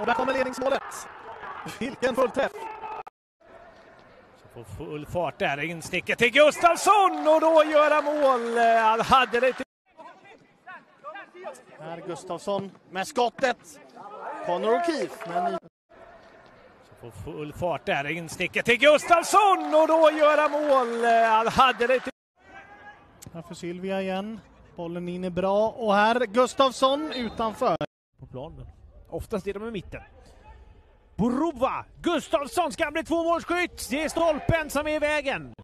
Och där kommer ledningsmålet. Vilken fullträff! På full fart där, insticket till Gustafsson och då gör han mål. Han hade det Här Gustafsson med skottet. Conor O'Keefe med ny... På full fart där, insticket till Gustafsson och då gör han mål. Han hade det Här för Sylvia igen. Bollen in är bra och här Gustafsson utanför. på planen. Oftast är de i mitten. Borova! Gustafsson ska bli tvåmålsskytt! Det är stolpen som är i vägen.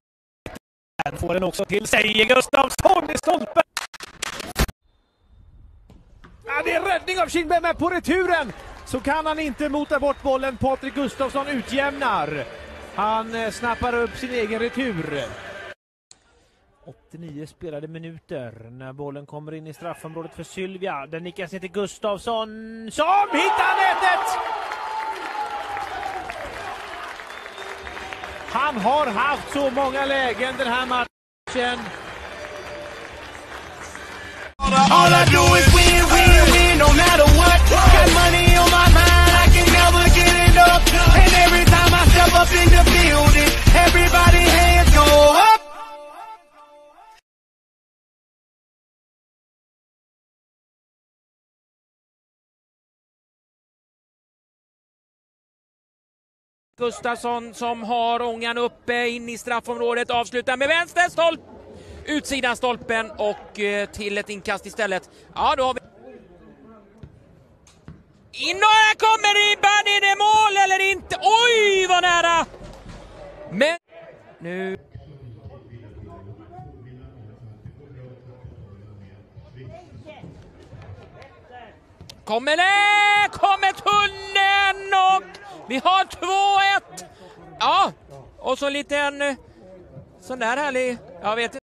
Den får den också till sig. Gustafsson i stolpen! Ja, det är räddning av Kindberg men på returen! Så kan han inte mota bort bollen. Patrik Gustafsson utjämnar. Han eh, snappar upp sin egen retur. 89 spelade minuter när bollen kommer in i straffområdet för Sylvia. Den nickas ner till Gustavsson som hittar nätet! Han har haft så många lägen den här matchen. Gustafsson som har ångan uppe in i straffområdet avslutar med vänster stolp. Utsidan stolpen och eh, till ett inkast istället. Ja, då har vi... In och här kommer ribban! Är det mål eller inte? Oj, vad nära! Men nu... Kommer det! Kommer vi har 2-1! Ja, och så en liten eh, sån där härlig, jag vet inte.